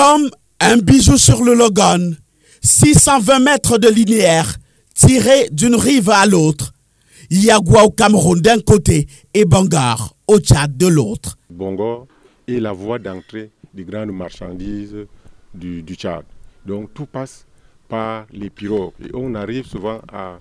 Comme un bijou sur le Logan, 620 mètres de linéaire tirés d'une rive à l'autre. Yagua au Cameroun d'un côté et Bangar au Tchad de l'autre. Bongo est la voie d'entrée des grandes marchandises du, Tchad. Donc tout passe par les pirogues. Et on arrive souvent à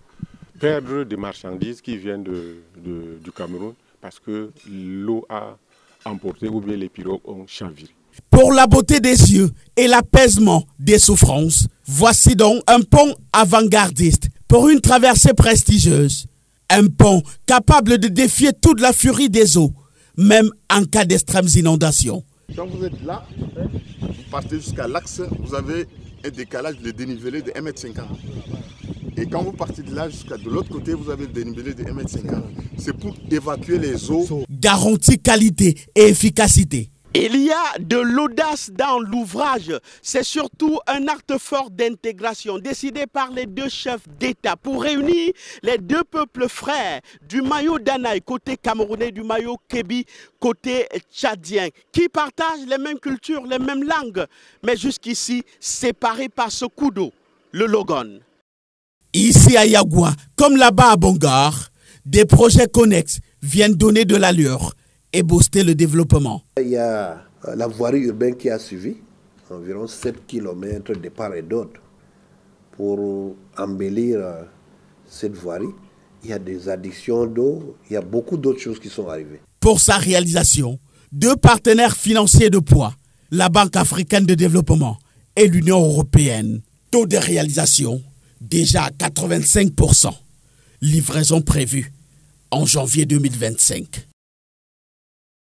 perdre des marchandises qui viennent du Cameroun parce que l'eau a emporté ou bien les pirogues ont chaviré. Pour la beauté des yeux et l'apaisement des souffrances, voici donc un pont avant-gardiste pour une traversée prestigieuse. Un pont capable de défier toute la furie des eaux, même en cas d'extrêmes inondations. Quand vous êtes là, vous partez jusqu'à l'axe, vous avez un décalage de dénivelé de 1,50 m. Et quand vous partez de là jusqu'à de l'autre côté, vous avez le dénivelé de 1,50 m. C'est pour évacuer les eaux. Garantie qualité et efficacité. Il y a de l'audace dans l'ouvrage. C'est surtout un acte fort d'intégration décidé par les deux chefs d'État pour réunir les deux peuples frères du maillot Danaï côté camerounais, du maillot Kébi côté tchadien, qui partagent les mêmes cultures, les mêmes langues, mais jusqu'ici séparés par ce coup d'eau, le Logon. Ici à Yagua, comme là-bas à Bongar, des projets connexes viennent donner de l'allure et booster le développement. Il y a euh, la voirie urbaine qui a suivi, environ 7 km de part et d'autre, pour embellir euh, cette voirie. Il y a des additions d'eau, il y a beaucoup d'autres choses qui sont arrivées. Pour sa réalisation, deux partenaires financiers de poids, la Banque africaine de développement et l'Union européenne. Taux de réalisation déjà à 85%. Livraison prévue en janvier 2025.